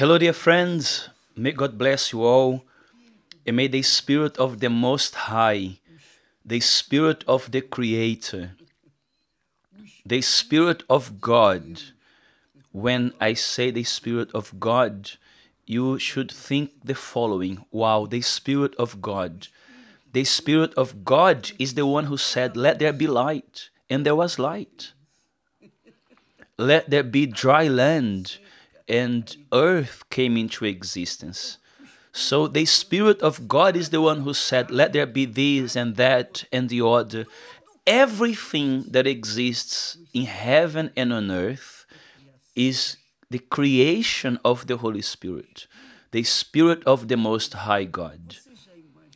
Hello, dear friends. May God bless you all. And may the Spirit of the Most High, the Spirit of the Creator, the Spirit of God, when I say the Spirit of God, you should think the following Wow, the Spirit of God. The Spirit of God is the one who said, Let there be light, and there was light. Let there be dry land, and earth came into existence. So the Spirit of God is the one who said, Let there be this and that and the other. Everything that exists in heaven and on earth is the creation of the Holy Spirit, the Spirit of the Most High God.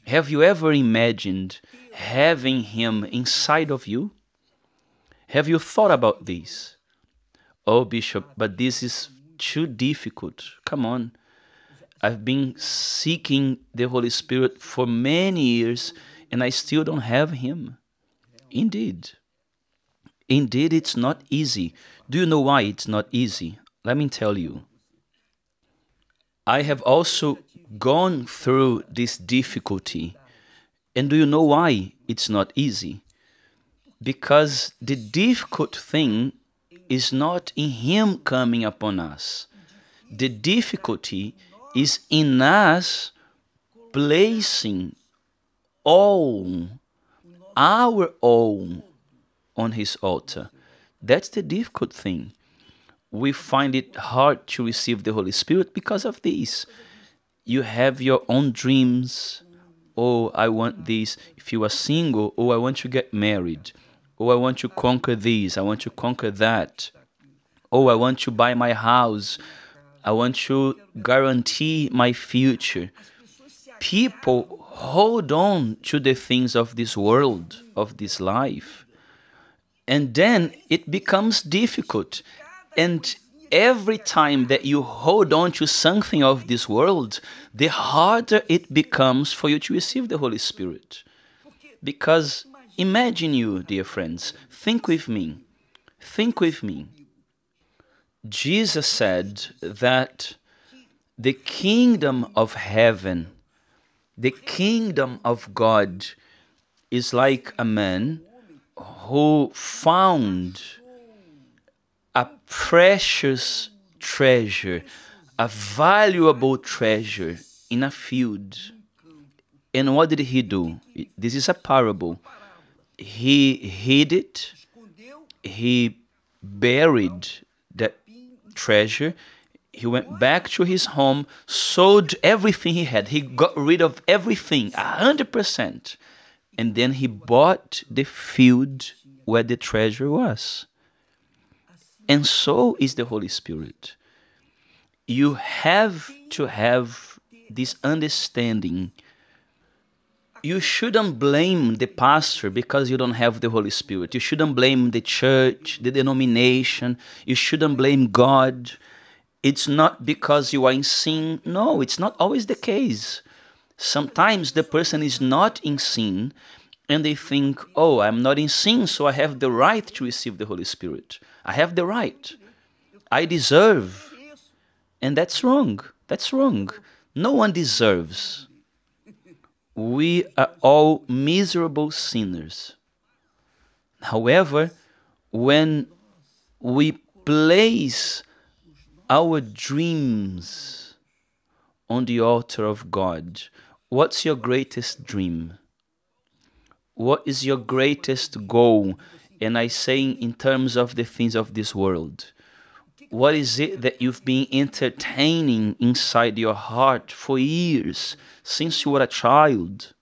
Have you ever imagined having Him inside of you? Have you thought about this? Oh, Bishop, but this is too difficult. Come on. I've been seeking the Holy Spirit for many years and I still don't have Him. Indeed. Indeed, it's not easy. Do you know why it's not easy? Let me tell you. I have also gone through this difficulty. And do you know why it's not easy? Because the difficult thing is not in Him coming upon us. The difficulty is in us placing all, our all, on His altar. That's the difficult thing. We find it hard to receive the Holy Spirit because of this. You have your own dreams. Oh, I want this. If you are single, oh, I want to get married. Oh, I want to conquer this. I want to conquer that. Oh, I want to buy my house. I want to guarantee my future. People hold on to the things of this world, of this life. And then it becomes difficult. And every time that you hold on to something of this world, the harder it becomes for you to receive the Holy Spirit. Because imagine you, dear friends, think with me. Think with me. Jesus said that the kingdom of heaven, the kingdom of God, is like a man who found a precious treasure, a valuable treasure in a field. And what did he do? This is a parable. He hid it, he buried that treasure. He went back to his home, sold everything he had. He got rid of everything, a hundred percent. And then he bought the field where the treasure was. And so is the Holy Spirit. You have to have this understanding. You shouldn't blame the pastor because you don't have the Holy Spirit. You shouldn't blame the church, the denomination. You shouldn't blame God. It's not because you are in sin. No, it's not always the case. Sometimes the person is not in sin and they think, oh, I'm not in sin, so I have the right to receive the Holy Spirit. I have the right. I deserve. And that's wrong. That's wrong. No one deserves. We are all miserable sinners. However, when we place our dreams on the altar of God, what's your greatest dream? What is your greatest goal? And I say in terms of the things of this world. What is it that you've been entertaining inside your heart for years, since you were a child,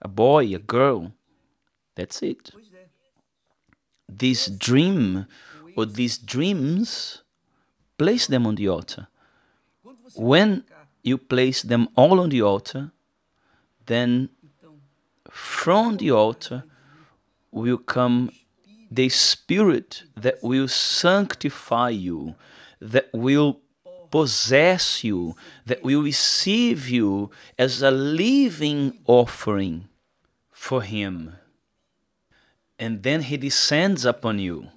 a boy, a girl? That's it. This dream or these dreams, place them on the altar. When you place them all on the altar, then from the altar will come the Spirit that will sanctify you, that will possess you, that will receive you as a living offering for Him. And then He descends upon you.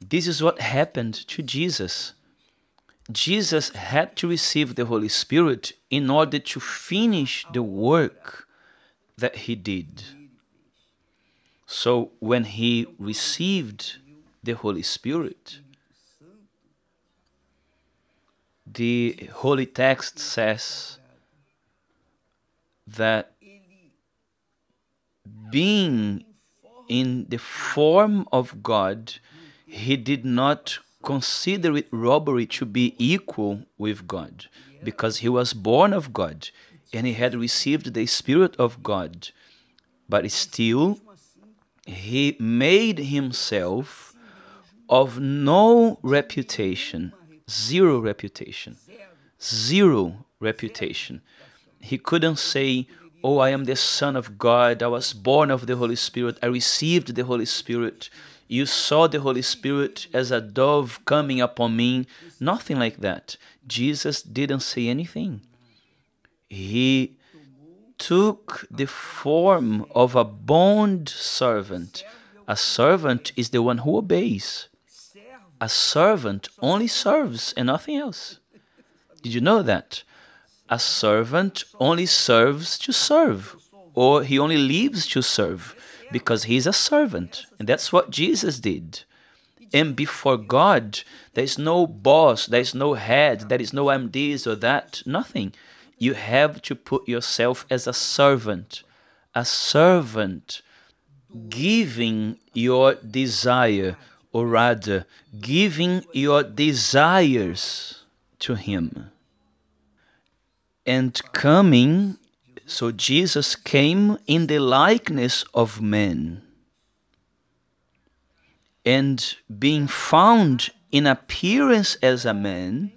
This is what happened to Jesus. Jesus had to receive the Holy Spirit in order to finish the work that he did. So when he received the Holy Spirit, the Holy Text says that being in the form of God, he did not consider it robbery to be equal with God because he was born of God and he had received the Spirit of God. But still, he made himself of no reputation, zero reputation, zero reputation. He couldn't say, Oh, I am the Son of God. I was born of the Holy Spirit. I received the Holy Spirit. You saw the Holy Spirit as a dove coming upon me. Nothing like that. Jesus didn't say anything. He took the form of a bond servant. A servant is the one who obeys. A servant only serves and nothing else. Did you know that? a servant only serves to serve, or he only lives to serve because he's a servant. And that's what Jesus did. And before God, there is no boss, there is no head, there is no I'm this or that, nothing. You have to put yourself as a servant, a servant giving your desire, or rather, giving your desires to Him and coming, so Jesus came in the likeness of men. And being found in appearance as a man,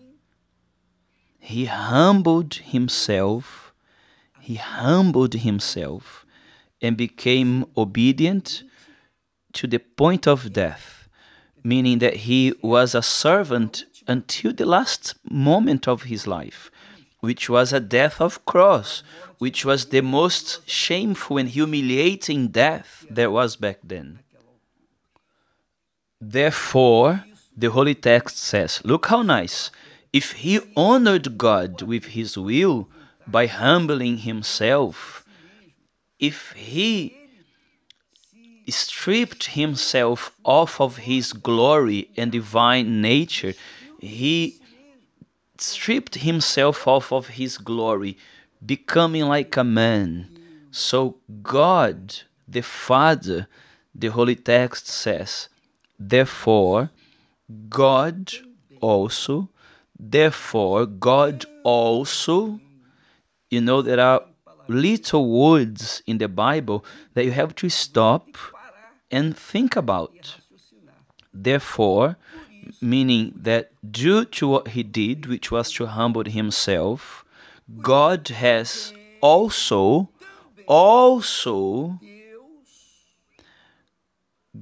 he humbled himself, he humbled himself and became obedient to the point of death, meaning that he was a servant until the last moment of his life which was a death of cross, which was the most shameful and humiliating death there was back then. Therefore, the Holy Text says, look how nice. If he honored God with his will by humbling himself, if he stripped himself off of his glory and divine nature, he stripped himself off of his glory, becoming like a man. So God, the Father, the Holy Text says, therefore, God also, therefore, God also, you know, there are little words in the Bible that you have to stop and think about. Therefore, meaning that due to what he did, which was to humble himself, God has also, also,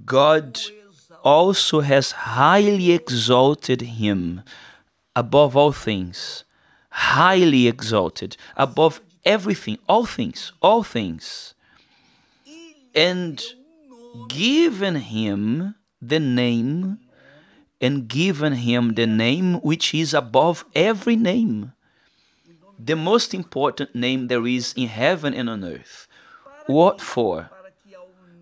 God also has highly exalted him above all things, highly exalted above everything, all things, all things, and given him the name and given him the name which is above every name, the most important name there is in heaven and on earth. What for?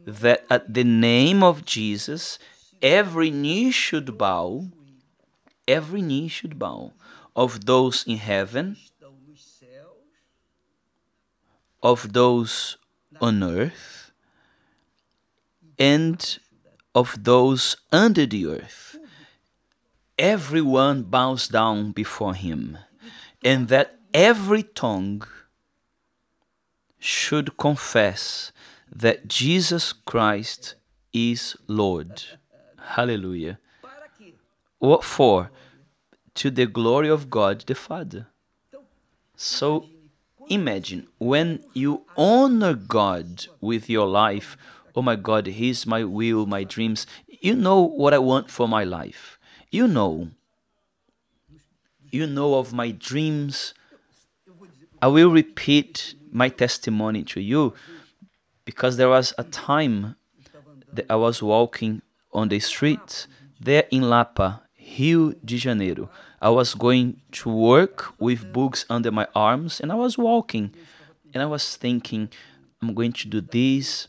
That at the name of Jesus, every knee should bow, every knee should bow, of those in heaven, of those on earth, and of those under the earth everyone bows down before him, and that every tongue should confess that Jesus Christ is Lord. Hallelujah. What for? To the glory of God the Father. So imagine when you honor God with your life, oh my God, He's my will, my dreams. You know what I want for my life. You know, you know of my dreams. I will repeat my testimony to you because there was a time that I was walking on the street there in Lapa, Rio de Janeiro. I was going to work with books under my arms and I was walking and I was thinking, I'm going to do this.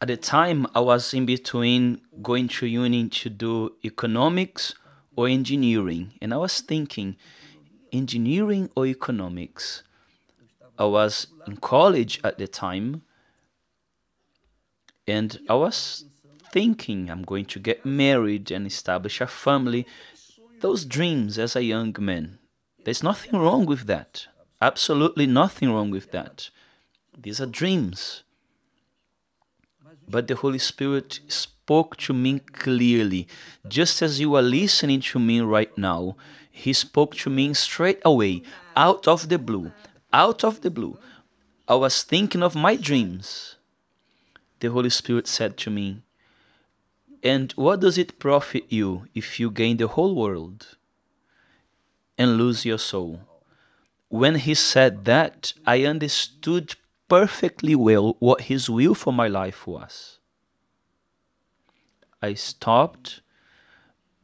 At the time, I was in between going to uni to do economics or engineering. And I was thinking, engineering or economics? I was in college at the time and I was thinking I'm going to get married and establish a family. Those dreams as a young man. There's nothing wrong with that. Absolutely nothing wrong with that. These are dreams. But the Holy Spirit spoke to me clearly, just as you are listening to me right now. He spoke to me straight away, out of the blue. Out of the blue. I was thinking of my dreams. The Holy Spirit said to me, And what does it profit you if you gain the whole world and lose your soul? When he said that, I understood perfectly well what his will for my life was. I stopped,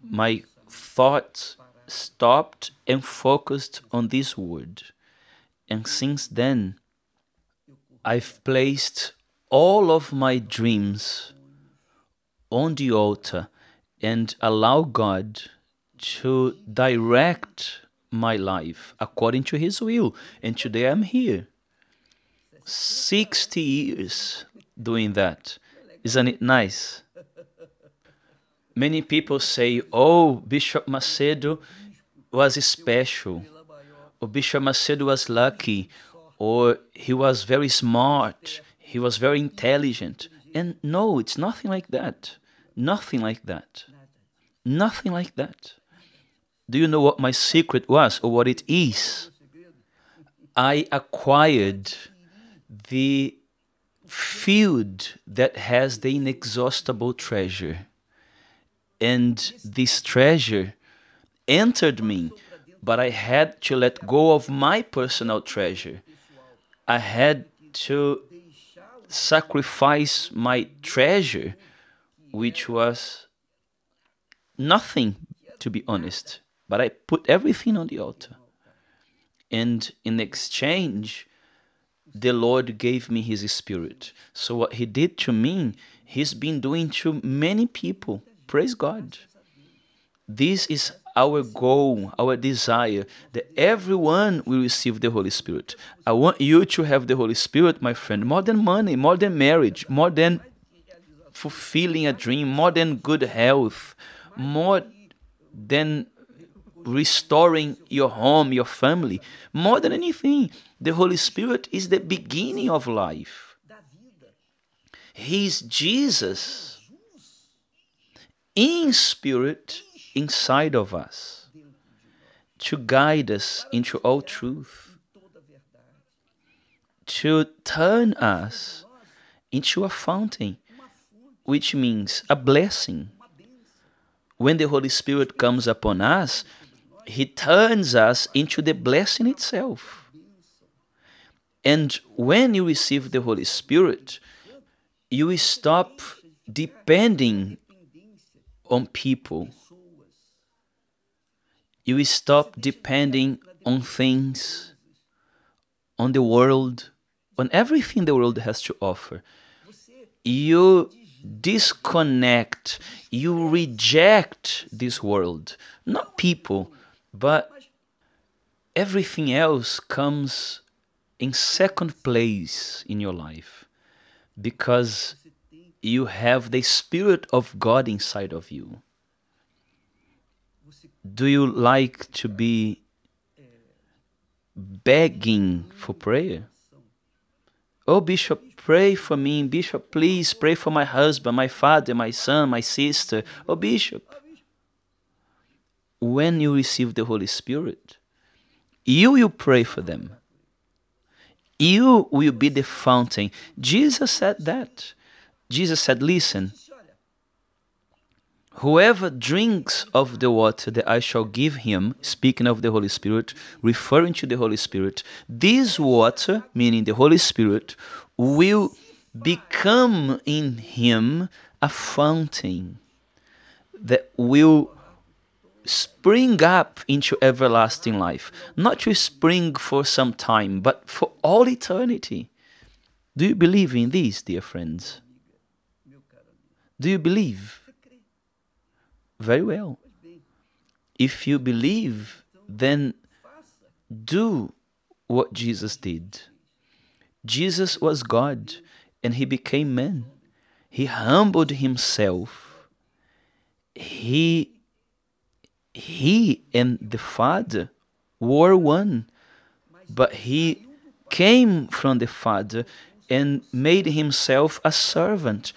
my thoughts stopped and focused on this word. And since then, I've placed all of my dreams on the altar and allow God to direct my life according to His will. And today I'm here. 60 years doing that. Isn't it nice? Many people say, oh, Bishop Macedo was special, or Bishop Macedo was lucky, or he was very smart, he was very intelligent. And no, it's nothing like that. Nothing like that. Nothing like that. Do you know what my secret was or what it is? I acquired the field that has the inexhaustible treasure. And this treasure entered me, but I had to let go of my personal treasure. I had to sacrifice my treasure, which was nothing, to be honest. But I put everything on the altar. And in exchange, the Lord gave me His Spirit. So, what He did to me, He's been doing to many people. Praise God. This is our goal, our desire, that everyone will receive the Holy Spirit. I want you to have the Holy Spirit, my friend, more than money, more than marriage, more than fulfilling a dream, more than good health, more than restoring your home, your family. More than anything, the Holy Spirit is the beginning of life. He's Jesus in spirit inside of us to guide us into all truth, to turn us into a fountain, which means a blessing. When the Holy Spirit comes upon us, He turns us into the blessing itself. And when you receive the Holy Spirit, you stop depending on people you stop depending on things, on the world, on everything the world has to offer. You disconnect, you reject this world, not people, but everything else comes in second place in your life because you have the Spirit of God inside of you. Do you like to be begging for prayer? Oh, Bishop, pray for me. Bishop, please pray for my husband, my father, my son, my sister. Oh, Bishop. When you receive the Holy Spirit, you will pray for them. You will be the fountain. Jesus said that. Jesus said, Listen, Whoever drinks of the water that I shall give him, speaking of the Holy Spirit, referring to the Holy Spirit, this water, meaning the Holy Spirit, will become in him a fountain that will spring up into everlasting life, not to spring for some time, but for all eternity. Do you believe in this, dear friends? Do you believe? Very well. If you believe, then do what Jesus did. Jesus was God and he became man. He humbled himself. He he and the Father were one, but he came from the Father and made himself a servant,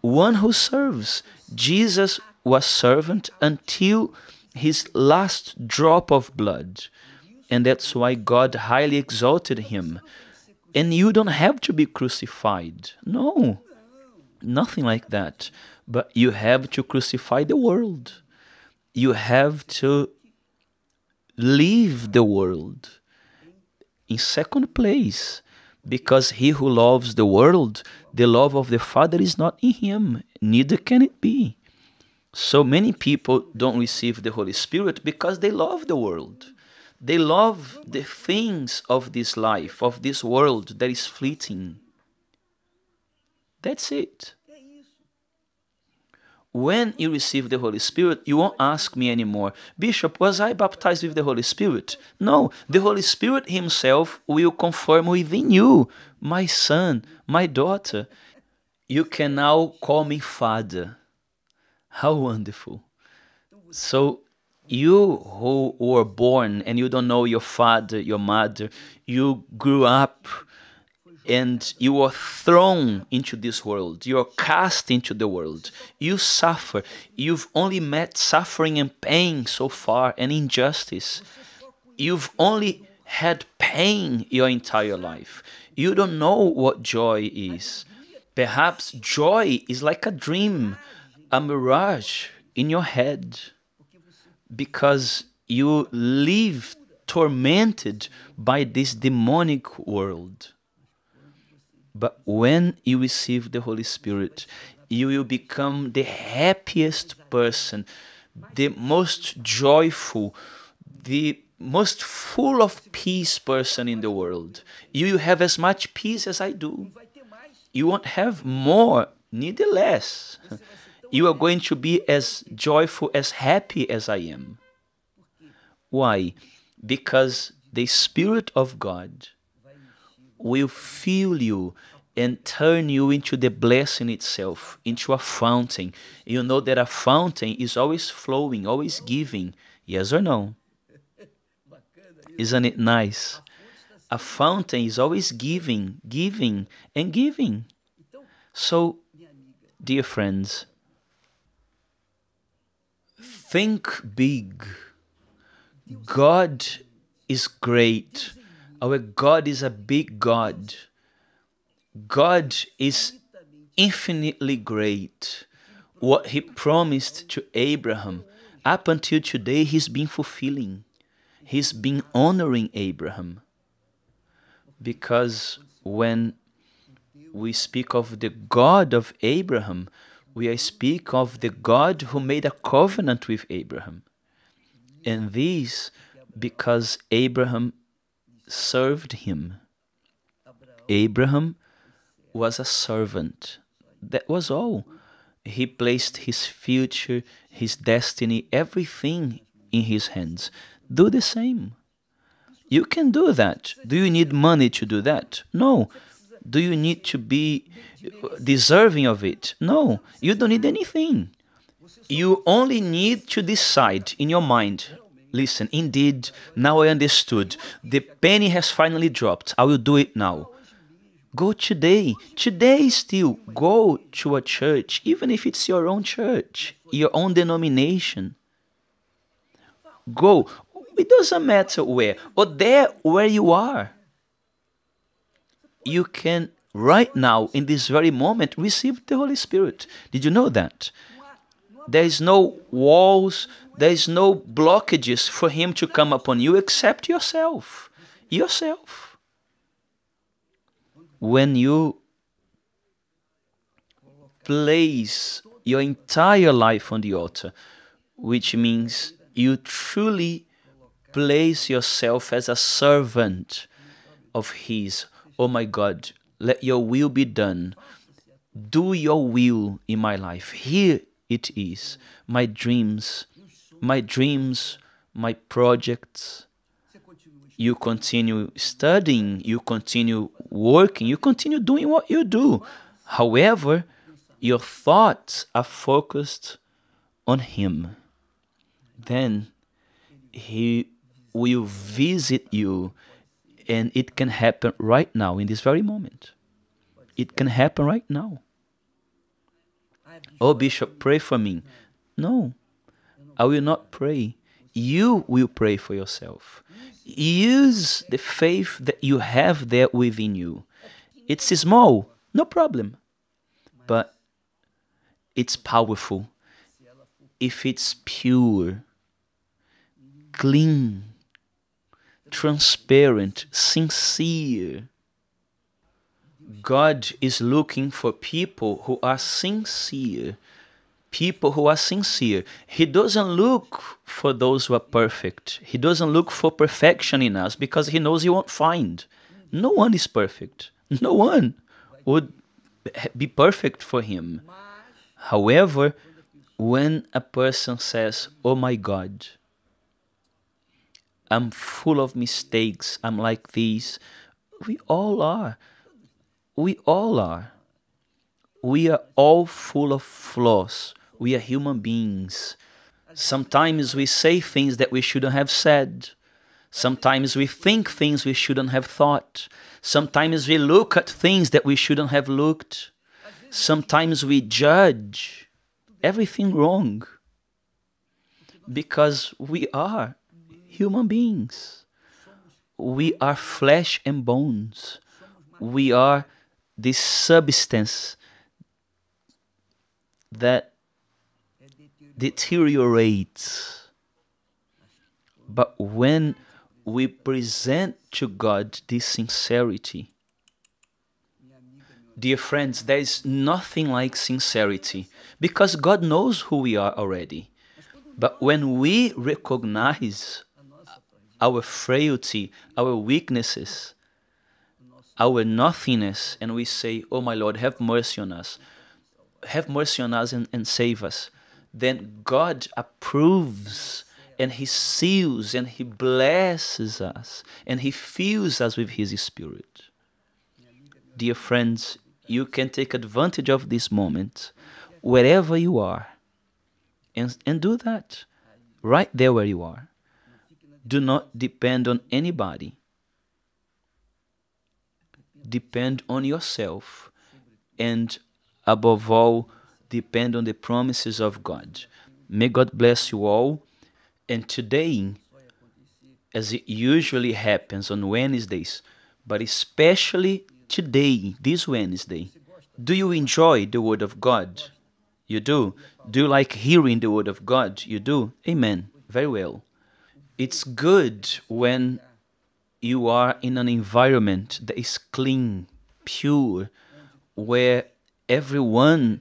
one who serves. Jesus was servant until his last drop of blood. And that's why God highly exalted him. And you don't have to be crucified. No, nothing like that. But you have to crucify the world. You have to leave the world. In second place, because he who loves the world, the love of the Father is not in him, neither can it be. So many people don't receive the Holy Spirit because they love the world. They love the things of this life, of this world that is fleeting. That's it. When you receive the Holy Spirit, you won't ask me anymore, Bishop, was I baptized with the Holy Spirit? No, the Holy Spirit Himself will confirm within you, my son, my daughter. You can now call me Father. How wonderful. So, you who were born and you don't know your father, your mother, you grew up and you were thrown into this world. You are cast into the world. You suffer. You've only met suffering and pain so far and injustice. You've only had pain your entire life. You don't know what joy is. Perhaps joy is like a dream, a mirage in your head because you live tormented by this demonic world. But when you receive the Holy Spirit, you will become the happiest person, the most joyful, the most full of peace person in the world. You will have as much peace as I do. You won't have more, neither less. You are going to be as joyful, as happy as I am. Why? Because the Spirit of God will fill you and turn you into the blessing itself, into a fountain. You know that a fountain is always flowing, always giving. Yes or no? Isn't it nice? A fountain is always giving, giving, and giving. So, dear friends, think big. God is great. Our God is a big God. God is infinitely great. What He promised to Abraham, up until today, He's been fulfilling. He's been honoring Abraham. Because when we speak of the God of Abraham, we speak of the God who made a covenant with Abraham. And this because Abraham served him. Abraham was a servant. That was all. He placed his future, his destiny, everything in his hands. Do the same. You can do that. Do you need money to do that? No. Do you need to be deserving of it? No. You don't need anything. You only need to decide in your mind Listen, indeed, now I understood. The penny has finally dropped. I will do it now. Go today. Today still. Go to a church, even if it's your own church, your own denomination. Go. It doesn't matter where, or there where you are. You can, right now, in this very moment, receive the Holy Spirit. Did you know that? There is no walls, there is no blockages for him to come upon you except yourself. Yourself. When you place your entire life on the altar, which means you truly place yourself as a servant of His. Oh my God, let your will be done. Do your will in my life. Here it is. My dreams, my dreams, my projects. You continue studying, you continue working, you continue doing what you do. However, your thoughts are focused on Him. Then He will visit you, and it can happen right now, in this very moment. It can happen right now. Oh, Bishop, pray for me. No, I will not pray. You will pray for yourself. Use the faith that you have there within you. It's small, no problem. But it's powerful if it's pure, clean, transparent, sincere. God is looking for people who are sincere. People who are sincere. He doesn't look for those who are perfect. He doesn't look for perfection in us because he knows he won't find. No one is perfect. No one would be perfect for him. However, when a person says, Oh my God, I'm full of mistakes, I'm like this, we all are. We all are. We are all full of flaws. We are human beings. Sometimes we say things that we shouldn't have said. Sometimes we think things we shouldn't have thought. Sometimes we look at things that we shouldn't have looked. Sometimes we judge everything wrong because we are human beings. We are flesh and bones. We are this substance that deteriorates. But when we present to God this sincerity, dear friends, there is nothing like sincerity because God knows who we are already. But when we recognize our frailty, our weaknesses, our nothingness, and we say, Oh my Lord, have mercy on us, have mercy on us and, and save us, then God approves and He seals and He blesses us and He fills us with His Spirit. Dear friends, you can take advantage of this moment wherever you are and, and do that right there where you are. Do not depend on anybody. Depend on yourself and above all, depend on the promises of God. May God bless you all. And today, as it usually happens on Wednesdays, but especially today, this Wednesday, do you enjoy the Word of God? You do? Do you like hearing the Word of God? You do? Amen. Very well. It's good when you are in an environment that is clean, pure, where everyone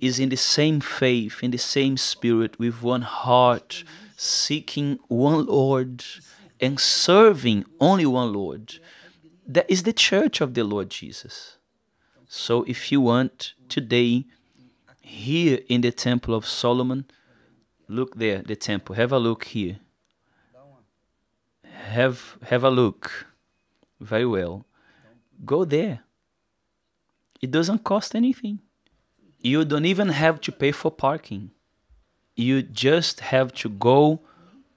is in the same faith, in the same spirit, with one heart, seeking one Lord and serving only one Lord. That is the church of the Lord Jesus. So if you want today, here in the Temple of Solomon, look there, the temple. Have a look here. Have have a look. Very well. Go there. It doesn't cost anything. You don't even have to pay for parking. You just have to go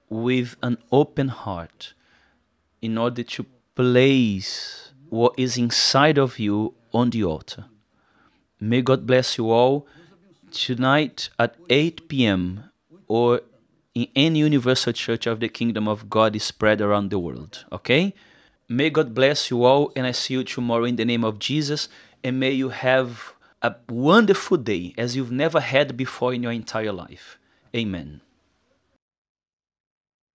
with an open heart in order to place what is inside of you on the altar. May God bless you all. Tonight at 8 p.m. or in any universal church of the kingdom of God is spread around the world. Okay? May God bless you all, and I see you tomorrow in the name of Jesus. And may you have a wonderful day as you've never had before in your entire life. Amen.